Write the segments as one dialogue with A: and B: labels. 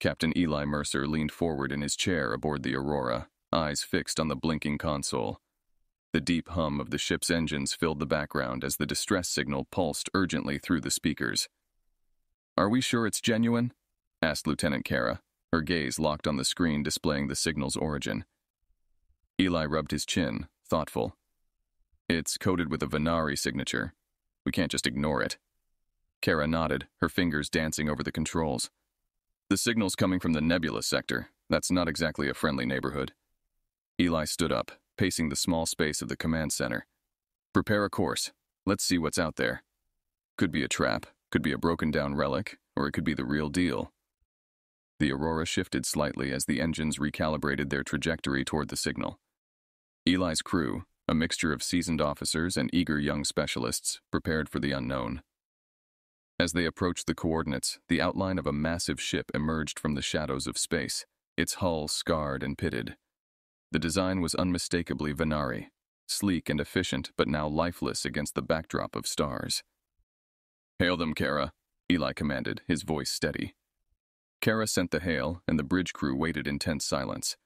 A: Captain Eli Mercer leaned forward in his chair aboard the Aurora, eyes fixed on the blinking console. The deep hum of the ship's engines filled the background as the distress signal pulsed urgently through the speakers. Are we sure it's genuine? asked Lieutenant Kara, her gaze locked on the screen displaying the signal's origin. Eli rubbed his chin, thoughtful. It's coded with a Venari signature. We can't just ignore it. Kara nodded, her fingers dancing over the controls. The signal's coming from the Nebula sector. That's not exactly a friendly neighborhood. Eli stood up, pacing the small space of the command center. Prepare a course. Let's see what's out there. Could be a trap, could be a broken down relic, or it could be the real deal. The Aurora shifted slightly as the engines recalibrated their trajectory toward the signal. Eli's crew, a mixture of seasoned officers and eager young specialists, prepared for the unknown. As they approached the coordinates, the outline of a massive ship emerged from the shadows of space, its hull scarred and pitted. The design was unmistakably Venari, sleek and efficient, but now lifeless against the backdrop of stars. Hail them, Kara, Eli commanded, his voice steady. Kara sent the hail, and the bridge crew waited in tense silence.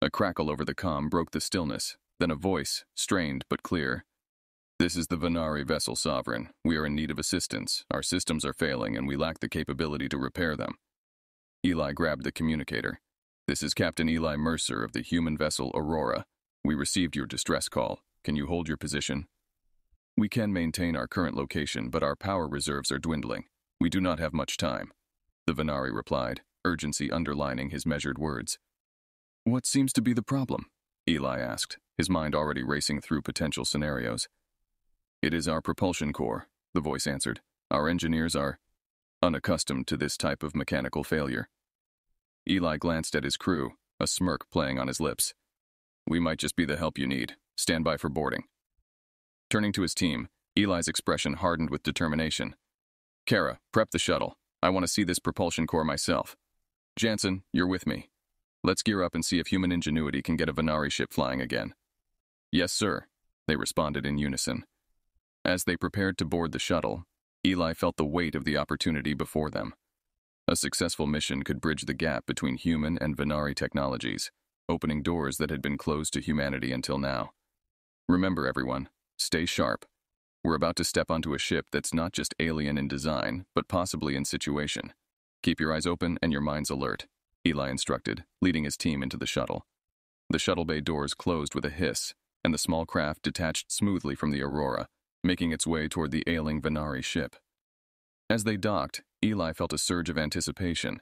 A: A crackle over the com broke the stillness, then a voice, strained but clear. This is the Venari vessel Sovereign. We are in need of assistance. Our systems are failing, and we lack the capability to repair them. Eli grabbed the communicator. This is Captain Eli Mercer of the human vessel Aurora. We received your distress call. Can you hold your position? We can maintain our current location, but our power reserves are dwindling. We do not have much time. The Venari replied, urgency underlining his measured words. What seems to be the problem? Eli asked, his mind already racing through potential scenarios. It is our propulsion core, the voice answered. Our engineers are unaccustomed to this type of mechanical failure. Eli glanced at his crew, a smirk playing on his lips. We might just be the help you need. Stand by for boarding. Turning to his team, Eli's expression hardened with determination. Kara, prep the shuttle. I want to see this propulsion core myself. Jansen, you're with me. Let's gear up and see if human ingenuity can get a Venari ship flying again. Yes, sir, they responded in unison. As they prepared to board the shuttle, Eli felt the weight of the opportunity before them. A successful mission could bridge the gap between human and Venari technologies, opening doors that had been closed to humanity until now. Remember, everyone, stay sharp. We're about to step onto a ship that's not just alien in design, but possibly in situation. Keep your eyes open and your minds alert, Eli instructed, leading his team into the shuttle. The shuttle bay doors closed with a hiss, and the small craft detached smoothly from the Aurora, making its way toward the ailing Venari ship. As they docked, Eli felt a surge of anticipation.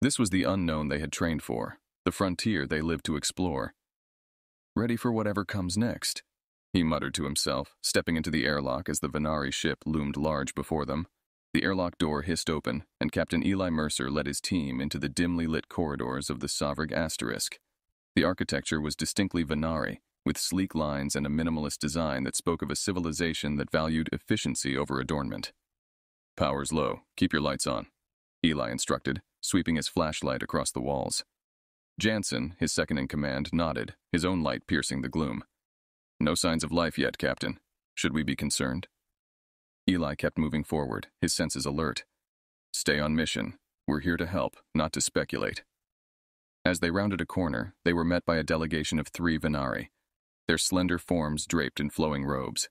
A: This was the unknown they had trained for, the frontier they lived to explore. Ready for whatever comes next, he muttered to himself, stepping into the airlock as the Venari ship loomed large before them. The airlock door hissed open, and Captain Eli Mercer led his team into the dimly lit corridors of the Sovereign Asterisk. The architecture was distinctly Venari, with sleek lines and a minimalist design that spoke of a civilization that valued efficiency over adornment. Power's low. Keep your lights on, Eli instructed, sweeping his flashlight across the walls. Jansen, his second in command, nodded, his own light piercing the gloom. No signs of life yet, Captain. Should we be concerned? Eli kept moving forward, his senses alert. Stay on mission. We're here to help, not to speculate. As they rounded a corner, they were met by a delegation of three Venari, their slender forms draped in flowing robes.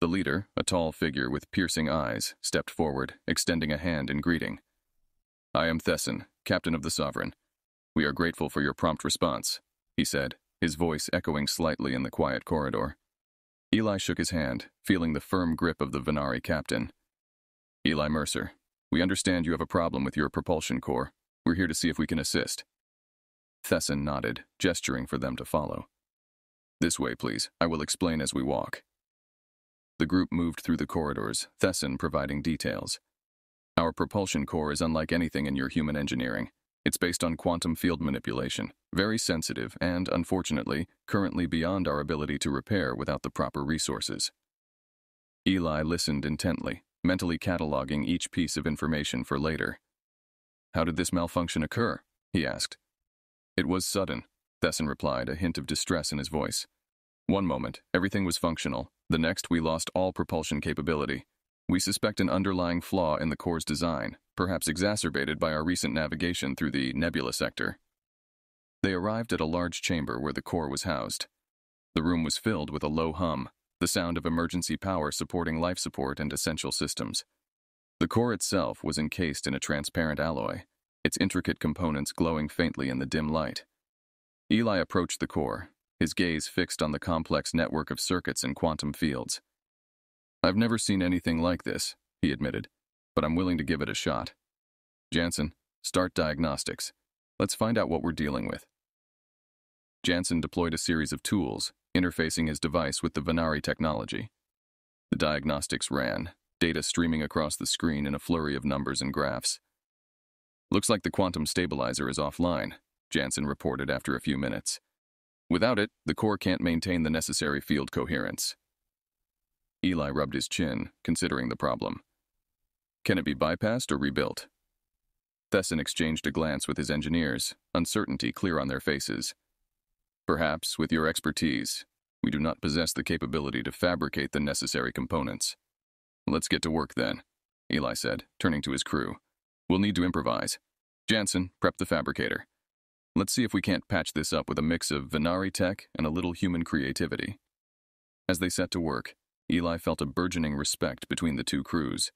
A: The leader, a tall figure with piercing eyes, stepped forward, extending a hand in greeting. I am Thesson, captain of the Sovereign. We are grateful for your prompt response, he said, his voice echoing slightly in the quiet corridor. Eli shook his hand, feeling the firm grip of the Venari captain. Eli Mercer, we understand you have a problem with your propulsion core. We're here to see if we can assist. Thesson nodded, gesturing for them to follow. This way, please. I will explain as we walk. The group moved through the corridors, Thesson providing details. Our propulsion core is unlike anything in your human engineering. It's based on quantum field manipulation, very sensitive and, unfortunately, currently beyond our ability to repair without the proper resources. Eli listened intently, mentally cataloging each piece of information for later. How did this malfunction occur? he asked. It was sudden, Thesson replied, a hint of distress in his voice. One moment, everything was functional, the next, we lost all propulsion capability. We suspect an underlying flaw in the core's design, perhaps exacerbated by our recent navigation through the nebula sector. They arrived at a large chamber where the core was housed. The room was filled with a low hum, the sound of emergency power supporting life support and essential systems. The core itself was encased in a transparent alloy, its intricate components glowing faintly in the dim light. Eli approached the core, his gaze fixed on the complex network of circuits and quantum fields. I've never seen anything like this, he admitted, but I'm willing to give it a shot. Jansen, start diagnostics. Let's find out what we're dealing with. Jansen deployed a series of tools, interfacing his device with the Venari technology. The diagnostics ran, data streaming across the screen in a flurry of numbers and graphs. Looks like the quantum stabilizer is offline, Jansen reported after a few minutes. Without it, the core can't maintain the necessary field coherence. Eli rubbed his chin, considering the problem. Can it be bypassed or rebuilt? Thesson exchanged a glance with his engineers, uncertainty clear on their faces. Perhaps, with your expertise, we do not possess the capability to fabricate the necessary components. Let's get to work then, Eli said, turning to his crew. We'll need to improvise. Jansen, prep the fabricator. Let's see if we can't patch this up with a mix of Venari tech and a little human creativity. As they set to work, Eli felt a burgeoning respect between the two crews.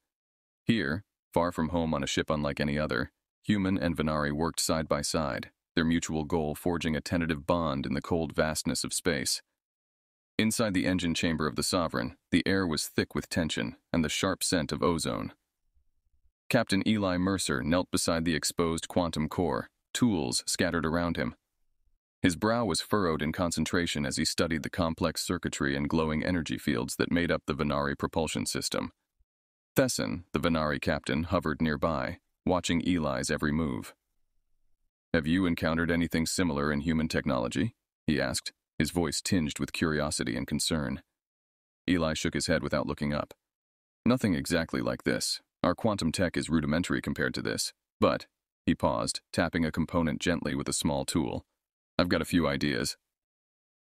A: Here, far from home on a ship unlike any other, human and Venari worked side by side, their mutual goal forging a tentative bond in the cold vastness of space. Inside the engine chamber of the Sovereign, the air was thick with tension and the sharp scent of ozone. Captain Eli Mercer knelt beside the exposed quantum core, tools scattered around him. His brow was furrowed in concentration as he studied the complex circuitry and glowing energy fields that made up the Venari propulsion system. Thesson, the Venari captain, hovered nearby, watching Eli's every move. Have you encountered anything similar in human technology? he asked, his voice tinged with curiosity and concern. Eli shook his head without looking up. Nothing exactly like this. Our quantum tech is rudimentary compared to this. But, he paused, tapping a component gently with a small tool. I've got a few ideas.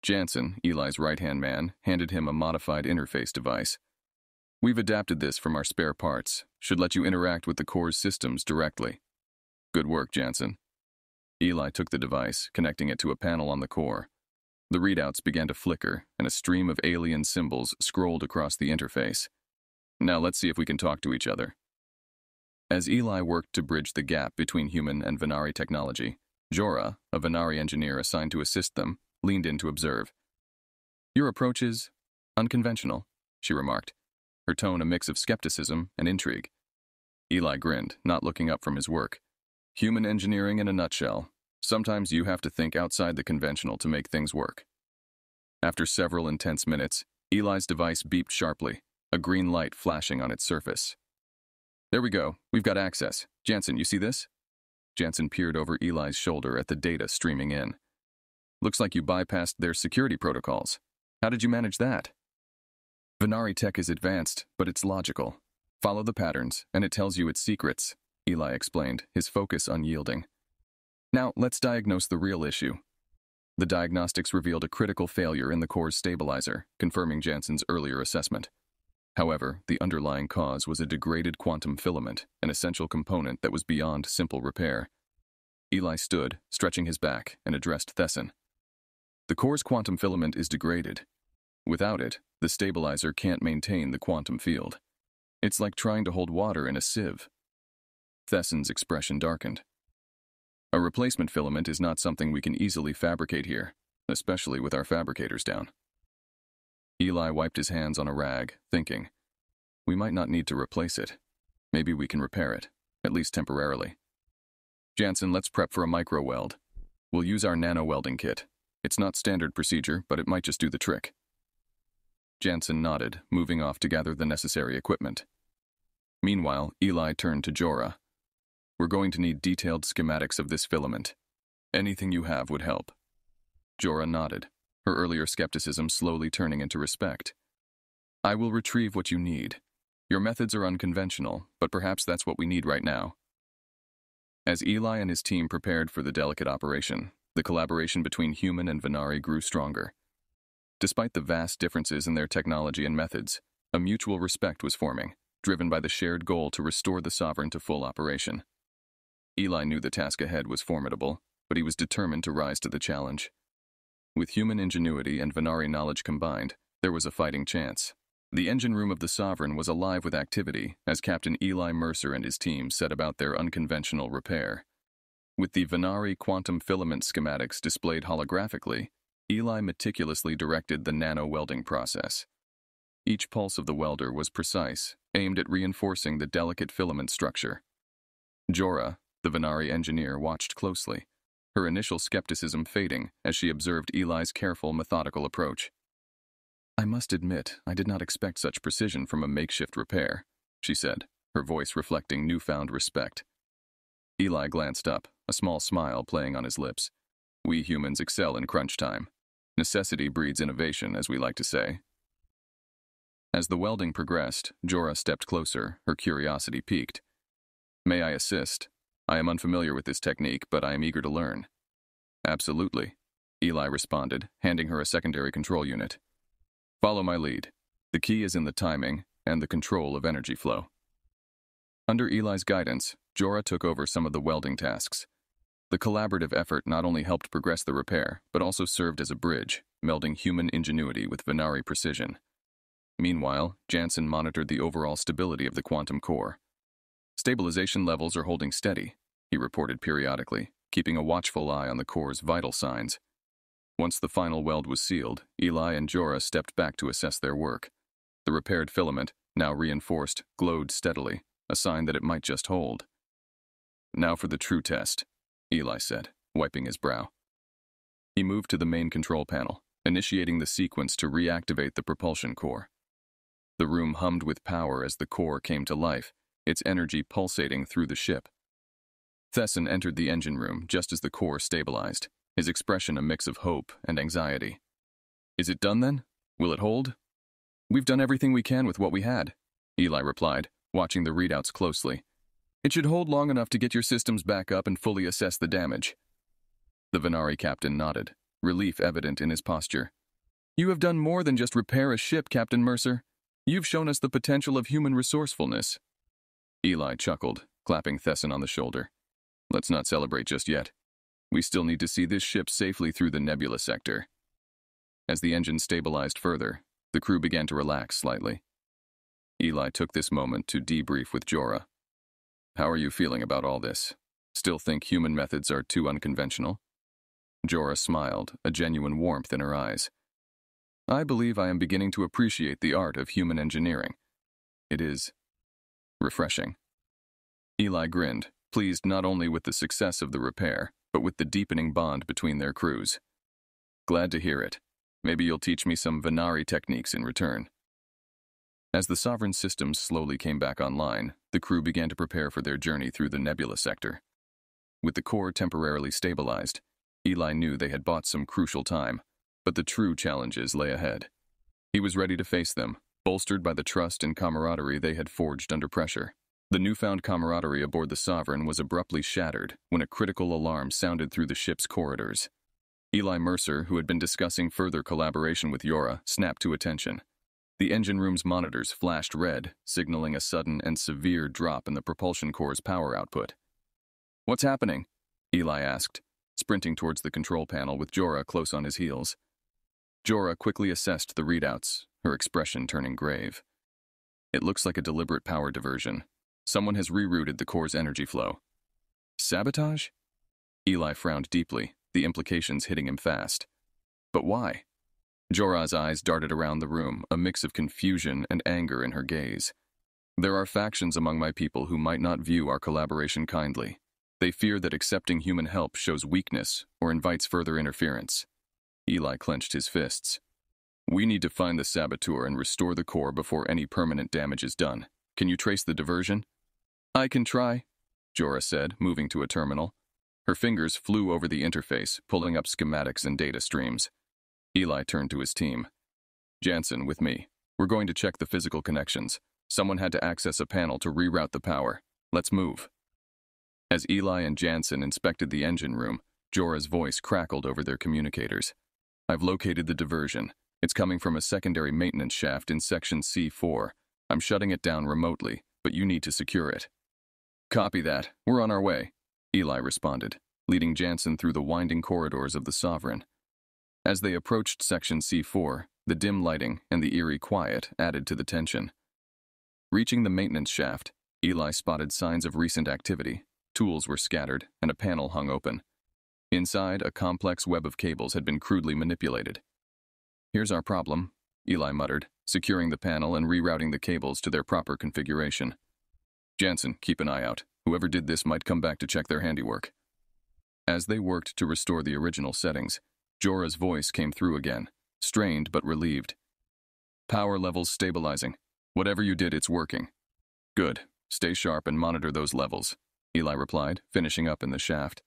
A: Jansen, Eli's right-hand man, handed him a modified interface device. We've adapted this from our spare parts. Should let you interact with the core's systems directly. Good work, Jansen. Eli took the device, connecting it to a panel on the core. The readouts began to flicker, and a stream of alien symbols scrolled across the interface. Now let's see if we can talk to each other. As Eli worked to bridge the gap between human and Venari technology, Jora, a Venari engineer assigned to assist them, leaned in to observe. Your approach is unconventional, she remarked, her tone a mix of skepticism and intrigue. Eli grinned, not looking up from his work. Human engineering in a nutshell. Sometimes you have to think outside the conventional to make things work. After several intense minutes, Eli's device beeped sharply, a green light flashing on its surface. There we go. We've got access. Jansen, you see this? Jansen peered over Eli's shoulder at the data streaming in. Looks like you bypassed their security protocols. How did you manage that? Venari tech is advanced, but it's logical. Follow the patterns, and it tells you its secrets, Eli explained, his focus unyielding. Now, let's diagnose the real issue. The diagnostics revealed a critical failure in the core's stabilizer, confirming Jansen's earlier assessment. However, the underlying cause was a degraded quantum filament, an essential component that was beyond simple repair. Eli stood, stretching his back, and addressed Thesson. The core's quantum filament is degraded. Without it, the stabilizer can't maintain the quantum field. It's like trying to hold water in a sieve. Thesson's expression darkened. A replacement filament is not something we can easily fabricate here, especially with our fabricators down. Eli wiped his hands on a rag, thinking, we might not need to replace it. Maybe we can repair it, at least temporarily. Jansen, let's prep for a micro weld. We'll use our nano welding kit. It's not standard procedure, but it might just do the trick. Jansen nodded, moving off to gather the necessary equipment. Meanwhile, Eli turned to Jora. We're going to need detailed schematics of this filament. Anything you have would help. Jora nodded, her earlier skepticism slowly turning into respect. I will retrieve what you need. Your methods are unconventional, but perhaps that's what we need right now. As Eli and his team prepared for the delicate operation, the collaboration between human and Venari grew stronger. Despite the vast differences in their technology and methods, a mutual respect was forming, driven by the shared goal to restore the Sovereign to full operation. Eli knew the task ahead was formidable, but he was determined to rise to the challenge. With human ingenuity and Venari knowledge combined, there was a fighting chance. The engine room of the Sovereign was alive with activity as Captain Eli Mercer and his team set about their unconventional repair. With the Venari quantum filament schematics displayed holographically, Eli meticulously directed the nano welding process. Each pulse of the welder was precise, aimed at reinforcing the delicate filament structure. Jora, the Venari engineer, watched closely, her initial skepticism fading as she observed Eli's careful, methodical approach. I must admit, I did not expect such precision from a makeshift repair, she said, her voice reflecting newfound respect. Eli glanced up, a small smile playing on his lips. We humans excel in crunch time. Necessity breeds innovation, as we like to say. As the welding progressed, Jora stepped closer, her curiosity piqued. May I assist? I am unfamiliar with this technique, but I am eager to learn. Absolutely, Eli responded, handing her a secondary control unit. Follow my lead. The key is in the timing and the control of energy flow. Under Eli's guidance, Jora took over some of the welding tasks. The collaborative effort not only helped progress the repair, but also served as a bridge, melding human ingenuity with Venari precision. Meanwhile, Jansen monitored the overall stability of the quantum core. Stabilization levels are holding steady, he reported periodically, keeping a watchful eye on the core's vital signs. Once the final weld was sealed, Eli and Jorah stepped back to assess their work. The repaired filament, now reinforced, glowed steadily, a sign that it might just hold. Now for the true test, Eli said, wiping his brow. He moved to the main control panel, initiating the sequence to reactivate the propulsion core. The room hummed with power as the core came to life, its energy pulsating through the ship. Thesson entered the engine room just as the core stabilized, his expression a mix of hope and anxiety. Is it done then? Will it hold? We've done everything we can with what we had, Eli replied, watching the readouts closely. It should hold long enough to get your systems back up and fully assess the damage. The Venari captain nodded, relief evident in his posture. You have done more than just repair a ship, Captain Mercer. You've shown us the potential of human resourcefulness. Eli chuckled, clapping Thesson on the shoulder. Let's not celebrate just yet. We still need to see this ship safely through the nebula sector. As the engine stabilized further, the crew began to relax slightly. Eli took this moment to debrief with Jorah. How are you feeling about all this? Still think human methods are too unconventional? Jorah smiled, a genuine warmth in her eyes. I believe I am beginning to appreciate the art of human engineering. It is refreshing. Eli grinned, pleased not only with the success of the repair, but with the deepening bond between their crews. Glad to hear it. Maybe you'll teach me some Venari techniques in return. As the Sovereign systems slowly came back online, the crew began to prepare for their journey through the nebula sector. With the core temporarily stabilized, Eli knew they had bought some crucial time, but the true challenges lay ahead. He was ready to face them, bolstered by the trust and camaraderie they had forged under pressure. The newfound camaraderie aboard the Sovereign was abruptly shattered when a critical alarm sounded through the ship's corridors. Eli Mercer, who had been discussing further collaboration with Jorah, snapped to attention. The engine room's monitors flashed red, signaling a sudden and severe drop in the propulsion core's power output. What's happening? Eli asked, sprinting towards the control panel with Jorah close on his heels. Jorah quickly assessed the readouts, her expression turning grave. It looks like a deliberate power diversion. Someone has rerouted the core's energy flow. Sabotage? Eli frowned deeply, the implications hitting him fast. But why? Jorah's eyes darted around the room, a mix of confusion and anger in her gaze. There are factions among my people who might not view our collaboration kindly. They fear that accepting human help shows weakness or invites further interference. Eli clenched his fists. We need to find the saboteur and restore the core before any permanent damage is done. Can you trace the diversion? I can try, Jora said, moving to a terminal. Her fingers flew over the interface, pulling up schematics and data streams. Eli turned to his team. Jansen, with me. We're going to check the physical connections. Someone had to access a panel to reroute the power. Let's move. As Eli and Jansen inspected the engine room, Jora's voice crackled over their communicators. I've located the diversion. It's coming from a secondary maintenance shaft in Section C4. I'm shutting it down remotely, but you need to secure it. Copy that. We're on our way, Eli responded, leading Jansen through the winding corridors of the Sovereign. As they approached Section C4, the dim lighting and the eerie quiet added to the tension. Reaching the maintenance shaft, Eli spotted signs of recent activity. Tools were scattered, and a panel hung open. Inside, a complex web of cables had been crudely manipulated. Here's our problem, Eli muttered, securing the panel and rerouting the cables to their proper configuration. Jansen, keep an eye out. Whoever did this might come back to check their handiwork. As they worked to restore the original settings, Jorah's voice came through again, strained but relieved. Power levels stabilizing. Whatever you did, it's working. Good. Stay sharp and monitor those levels, Eli replied, finishing up in the shaft.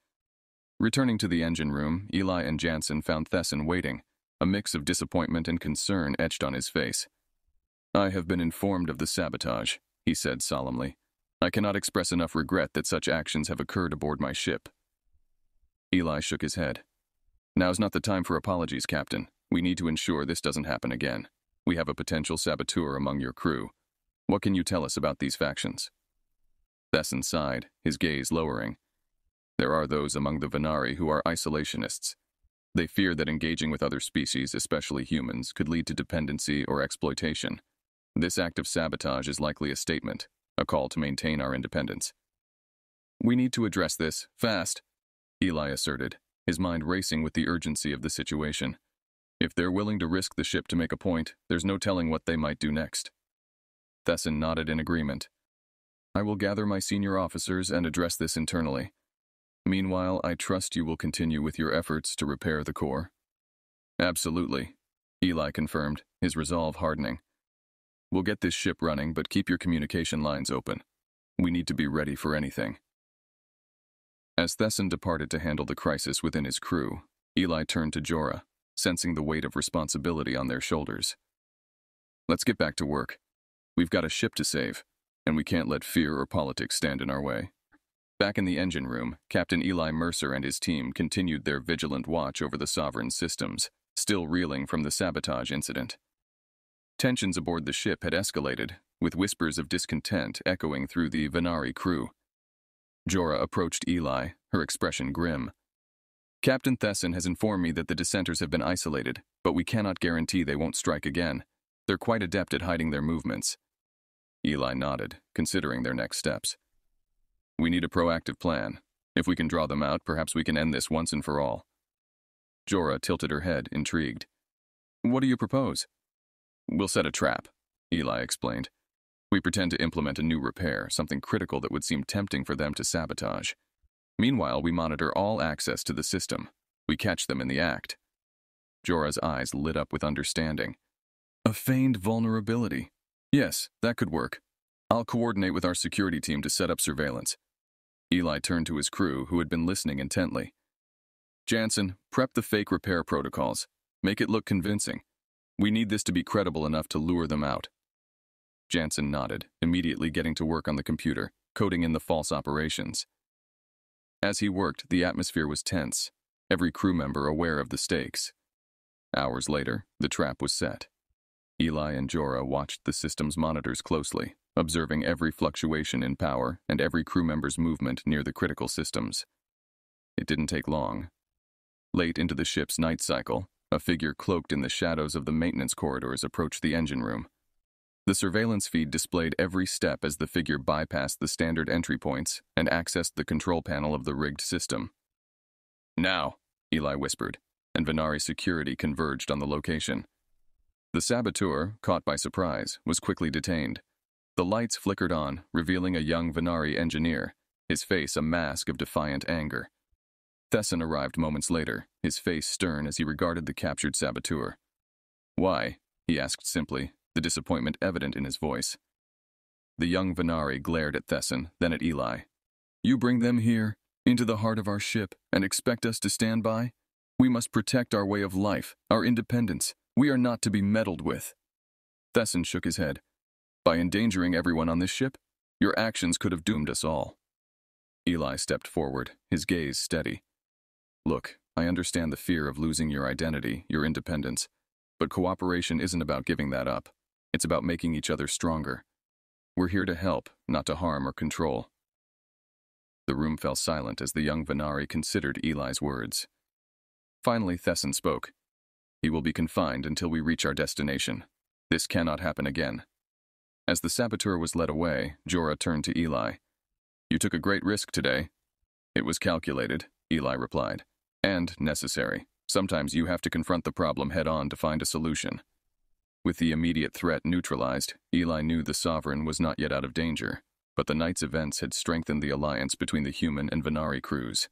A: Returning to the engine room, Eli and Jansen found Thesson waiting, a mix of disappointment and concern etched on his face. I have been informed of the sabotage, he said solemnly. I cannot express enough regret that such actions have occurred aboard my ship. Eli shook his head. Now's not the time for apologies, Captain. We need to ensure this doesn't happen again. We have a potential saboteur among your crew. What can you tell us about these factions? Thesson sighed, his gaze lowering. There are those among the Venari who are isolationists. They fear that engaging with other species, especially humans, could lead to dependency or exploitation. This act of sabotage is likely a statement, a call to maintain our independence. We need to address this, fast, Eli asserted, his mind racing with the urgency of the situation. If they're willing to risk the ship to make a point, there's no telling what they might do next. Thesson nodded in agreement. I will gather my senior officers and address this internally. Meanwhile, I trust you will continue with your efforts to repair the core. Absolutely, Eli confirmed, his resolve hardening. We'll get this ship running, but keep your communication lines open. We need to be ready for anything. As Thesson departed to handle the crisis within his crew, Eli turned to Jorah, sensing the weight of responsibility on their shoulders. Let's get back to work. We've got a ship to save, and we can't let fear or politics stand in our way. Back in the engine room, Captain Eli Mercer and his team continued their vigilant watch over the Sovereign's systems, still reeling from the sabotage incident. Tensions aboard the ship had escalated, with whispers of discontent echoing through the Venari crew. Jora approached Eli, her expression grim. Captain Thesson has informed me that the dissenters have been isolated, but we cannot guarantee they won't strike again. They're quite adept at hiding their movements. Eli nodded, considering their next steps. We need a proactive plan. If we can draw them out, perhaps we can end this once and for all. Jora tilted her head, intrigued. What do you propose? We'll set a trap, Eli explained. We pretend to implement a new repair, something critical that would seem tempting for them to sabotage. Meanwhile, we monitor all access to the system. We catch them in the act. Jorah's eyes lit up with understanding. A feigned vulnerability. Yes, that could work. I'll coordinate with our security team to set up surveillance. Eli turned to his crew, who had been listening intently. Jansen, prep the fake repair protocols. Make it look convincing. We need this to be credible enough to lure them out. Jansen nodded, immediately getting to work on the computer, coding in the false operations. As he worked, the atmosphere was tense, every crew member aware of the stakes. Hours later, the trap was set. Eli and Jorah watched the system's monitors closely, observing every fluctuation in power and every crew member's movement near the critical systems. It didn't take long. Late into the ship's night cycle, a figure cloaked in the shadows of the maintenance corridors approached the engine room. The surveillance feed displayed every step as the figure bypassed the standard entry points and accessed the control panel of the rigged system. Now, Eli whispered, and Venari security converged on the location. The saboteur, caught by surprise, was quickly detained. The lights flickered on, revealing a young Venari engineer, his face a mask of defiant anger. Thesson arrived moments later, his face stern as he regarded the captured saboteur. Why? he asked simply, the disappointment evident in his voice. The young Venari glared at Thesson, then at Eli. You bring them here, into the heart of our ship, and expect us to stand by? We must protect our way of life, our independence. We are not to be meddled with. Thesson shook his head. By endangering everyone on this ship, your actions could have doomed us all. Eli stepped forward, his gaze steady. Look, I understand the fear of losing your identity, your independence, but cooperation isn't about giving that up. It's about making each other stronger. We're here to help, not to harm or control. The room fell silent as the young Venari considered Eli's words. Finally, Thesson spoke. He will be confined until we reach our destination. This cannot happen again. As the saboteur was led away, Jorah turned to Eli. You took a great risk today. It was calculated, Eli replied, and necessary. Sometimes you have to confront the problem head on to find a solution. With the immediate threat neutralized, Eli knew the Sovereign was not yet out of danger, but the night's events had strengthened the alliance between the human and Venari crews.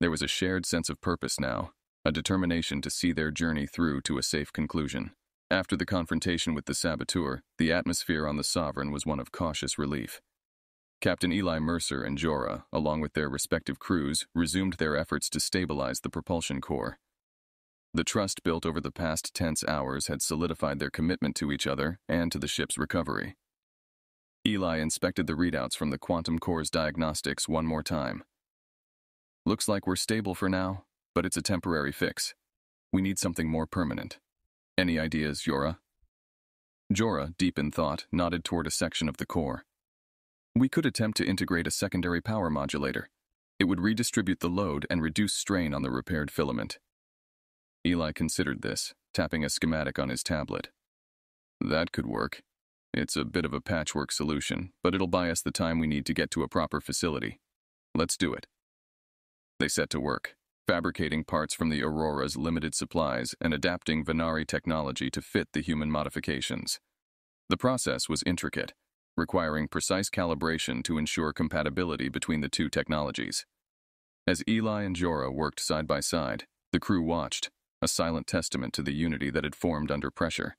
A: There was a shared sense of purpose now, a determination to see their journey through to a safe conclusion. After the confrontation with the saboteur, the atmosphere on the Sovereign was one of cautious relief. Captain Eli Mercer and Jorah, along with their respective crews, resumed their efforts to stabilize the propulsion core. The trust built over the past tense hours had solidified their commitment to each other and to the ship's recovery. Eli inspected the readouts from the quantum core's diagnostics one more time. Looks like we're stable for now, but it's a temporary fix. We need something more permanent. Any ideas, Jorah? Jora, deep in thought, nodded toward a section of the core. We could attempt to integrate a secondary power modulator. It would redistribute the load and reduce strain on the repaired filament. Eli considered this, tapping a schematic on his tablet. That could work. It's a bit of a patchwork solution, but it'll buy us the time we need to get to a proper facility. Let's do it. They set to work fabricating parts from the Aurora's limited supplies and adapting Venari technology to fit the human modifications. The process was intricate, requiring precise calibration to ensure compatibility between the two technologies. As Eli and Jorah worked side by side, the crew watched, a silent testament to the unity that had formed under pressure.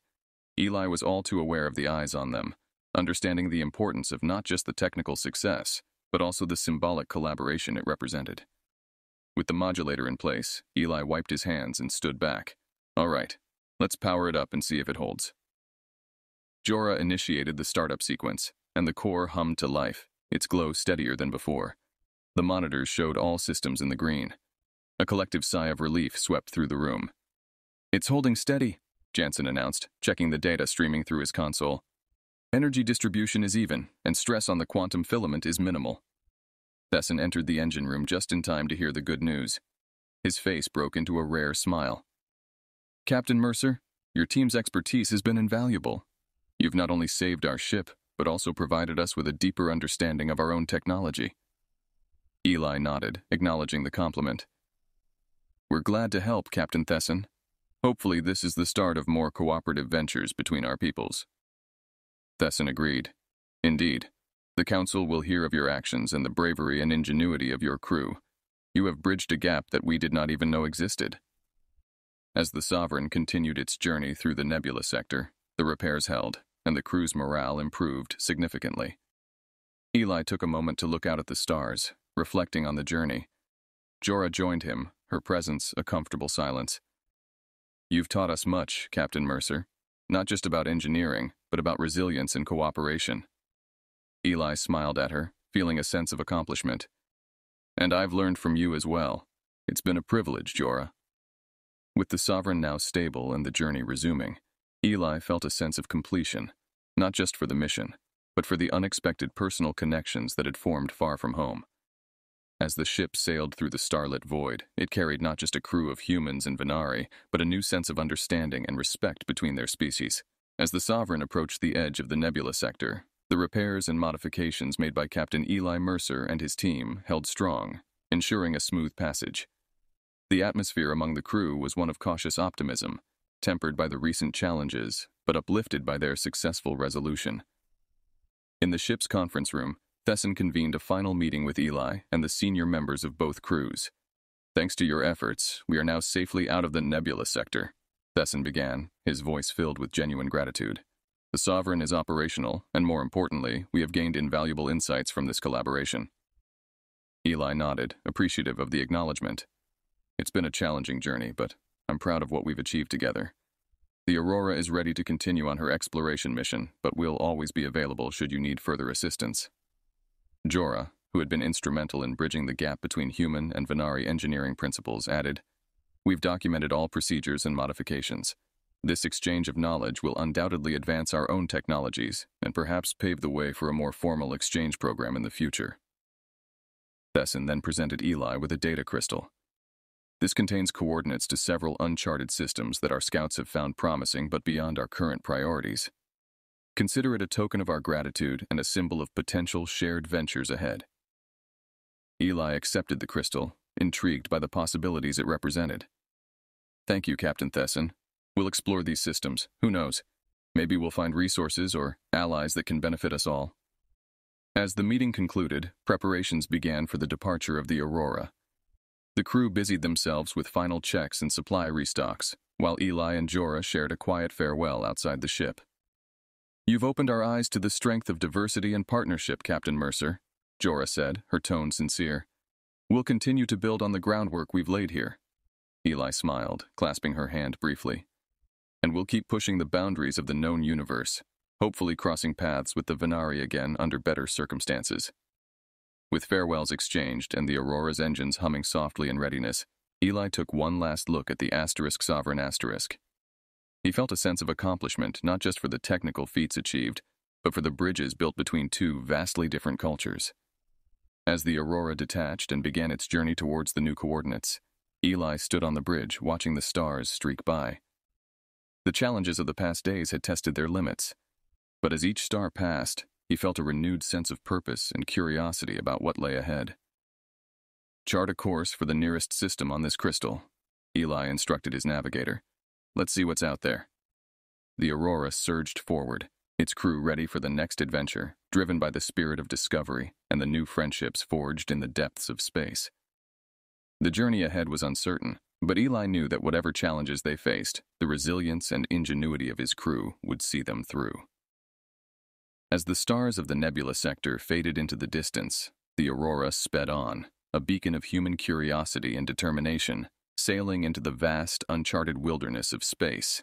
A: Eli was all too aware of the eyes on them, understanding the importance of not just the technical success, but also the symbolic collaboration it represented. With the modulator in place, Eli wiped his hands and stood back. All right, let's power it up and see if it holds. Jorah initiated the startup sequence, and the core hummed to life, its glow steadier than before. The monitors showed all systems in the green. A collective sigh of relief swept through the room. It's holding steady, Jansen announced, checking the data streaming through his console. Energy distribution is even, and stress on the quantum filament is minimal. Thesson entered the engine room just in time to hear the good news. His face broke into a rare smile. Captain Mercer, your team's expertise has been invaluable. You've not only saved our ship, but also provided us with a deeper understanding of our own technology. Eli nodded, acknowledging the compliment. We're glad to help, Captain Thesson. Hopefully, this is the start of more cooperative ventures between our peoples. Thesson agreed. Indeed, the Council will hear of your actions and the bravery and ingenuity of your crew. You have bridged a gap that we did not even know existed. As the Sovereign continued its journey through the Nebula sector, the repairs held, and the crew's morale improved significantly. Eli took a moment to look out at the stars, reflecting on the journey. Jorah joined him, her presence a comfortable silence. You've taught us much, Captain Mercer, not just about engineering, but about resilience and cooperation. Eli smiled at her, feeling a sense of accomplishment. And I've learned from you as well. It's been a privilege, Jorah. With the Sovereign now stable and the journey resuming, Eli felt a sense of completion, not just for the mission, but for the unexpected personal connections that had formed far from home. As the ship sailed through the starlit void, it carried not just a crew of humans and Venari, but a new sense of understanding and respect between their species. As the Sovereign approached the edge of the nebula sector, the repairs and modifications made by Captain Eli Mercer and his team held strong, ensuring a smooth passage. The atmosphere among the crew was one of cautious optimism, tempered by the recent challenges, but uplifted by their successful resolution. In the ship's conference room, Thesson convened a final meeting with Eli and the senior members of both crews. Thanks to your efforts, we are now safely out of the nebula sector, Thesson began, his voice filled with genuine gratitude. The Sovereign is operational, and more importantly, we have gained invaluable insights from this collaboration. Eli nodded, appreciative of the acknowledgement. It's been a challenging journey, but I'm proud of what we've achieved together. The Aurora is ready to continue on her exploration mission, but we'll always be available should you need further assistance. Jorah, who had been instrumental in bridging the gap between human and Venari engineering principles, added, We've documented all procedures and modifications. This exchange of knowledge will undoubtedly advance our own technologies and perhaps pave the way for a more formal exchange program in the future. Thesson then presented Eli with a data crystal. This contains coordinates to several uncharted systems that our scouts have found promising but beyond our current priorities. Consider it a token of our gratitude and a symbol of potential shared ventures ahead. Eli accepted the crystal, intrigued by the possibilities it represented. Thank you, Captain Thesson. We'll explore these systems. Who knows? Maybe we'll find resources or allies that can benefit us all. As the meeting concluded, preparations began for the departure of the Aurora. The crew busied themselves with final checks and supply restocks, while Eli and Jorah shared a quiet farewell outside the ship. You've opened our eyes to the strength of diversity and partnership, Captain Mercer, Jorah said, her tone sincere. We'll continue to build on the groundwork we've laid here. Eli smiled, clasping her hand briefly. And we'll keep pushing the boundaries of the known universe, hopefully crossing paths with the Venari again under better circumstances. With farewells exchanged and the Aurora's engines humming softly in readiness, Eli took one last look at the Asterisk Sovereign Asterisk. He felt a sense of accomplishment not just for the technical feats achieved, but for the bridges built between two vastly different cultures. As the Aurora detached and began its journey towards the new coordinates, Eli stood on the bridge watching the stars streak by. The challenges of the past days had tested their limits, but as each star passed, he felt a renewed sense of purpose and curiosity about what lay ahead. Chart a course for the nearest system on this crystal, Eli instructed his navigator. Let's see what's out there. The Aurora surged forward, its crew ready for the next adventure, driven by the spirit of discovery and the new friendships forged in the depths of space. The journey ahead was uncertain, but Eli knew that whatever challenges they faced, the resilience and ingenuity of his crew would see them through. As the stars of the nebula sector faded into the distance, the aurora sped on, a beacon of human curiosity and determination, sailing into the vast, uncharted wilderness of space.